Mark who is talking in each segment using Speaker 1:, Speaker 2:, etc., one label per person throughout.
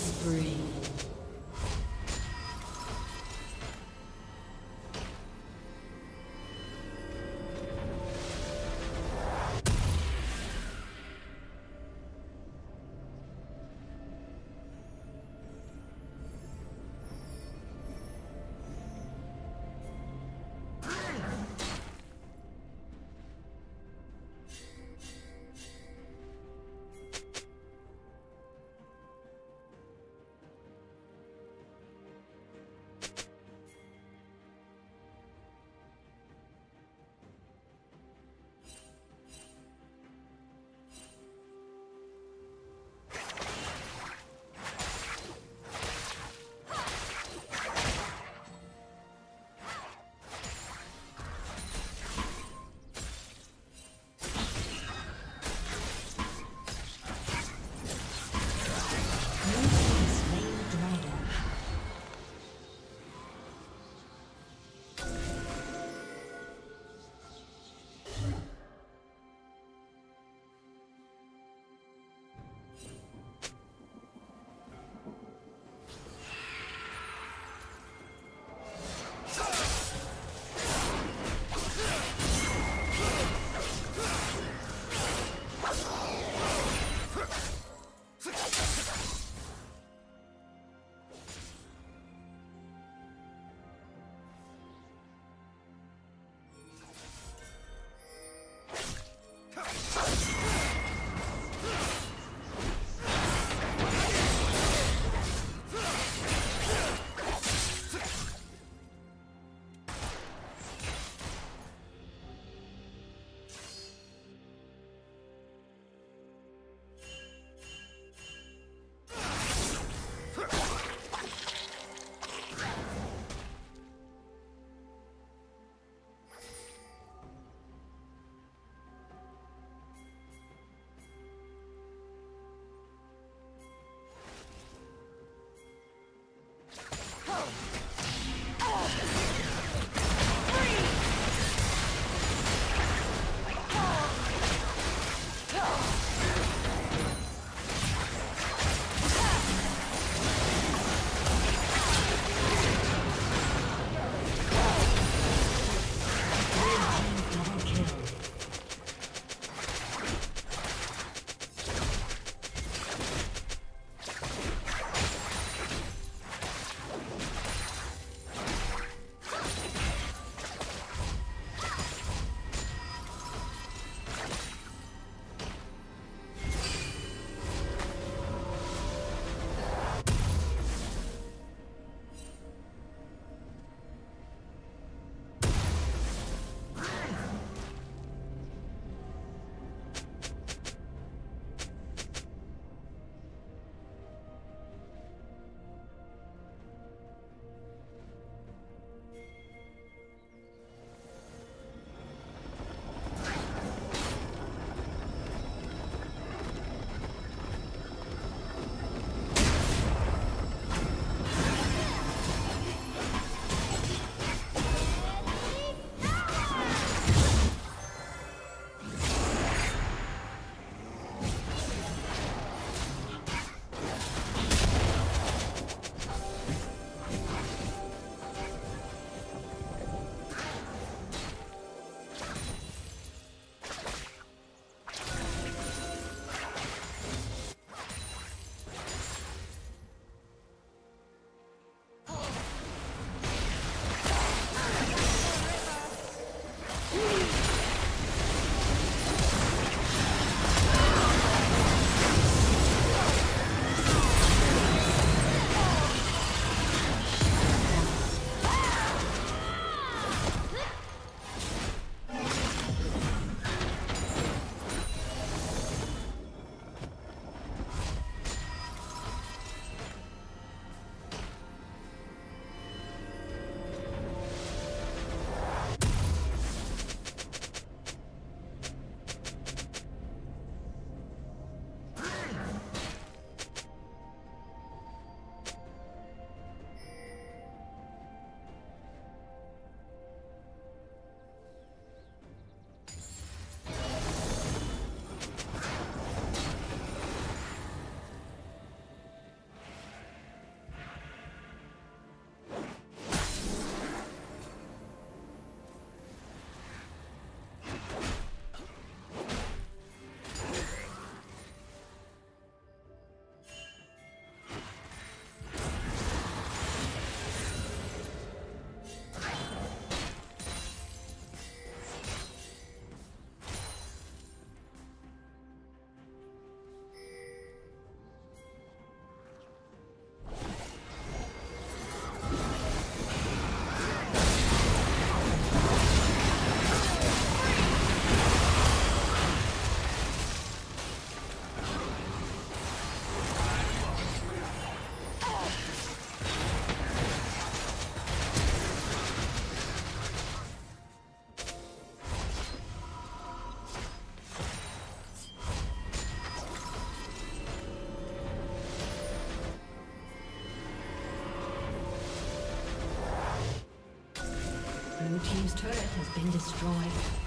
Speaker 1: Spree. Oh. Turret has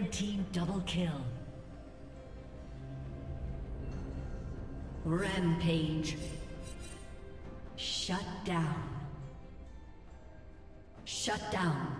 Speaker 1: been destroyed.
Speaker 2: Double kill. Rampage. Shut down. Shut down.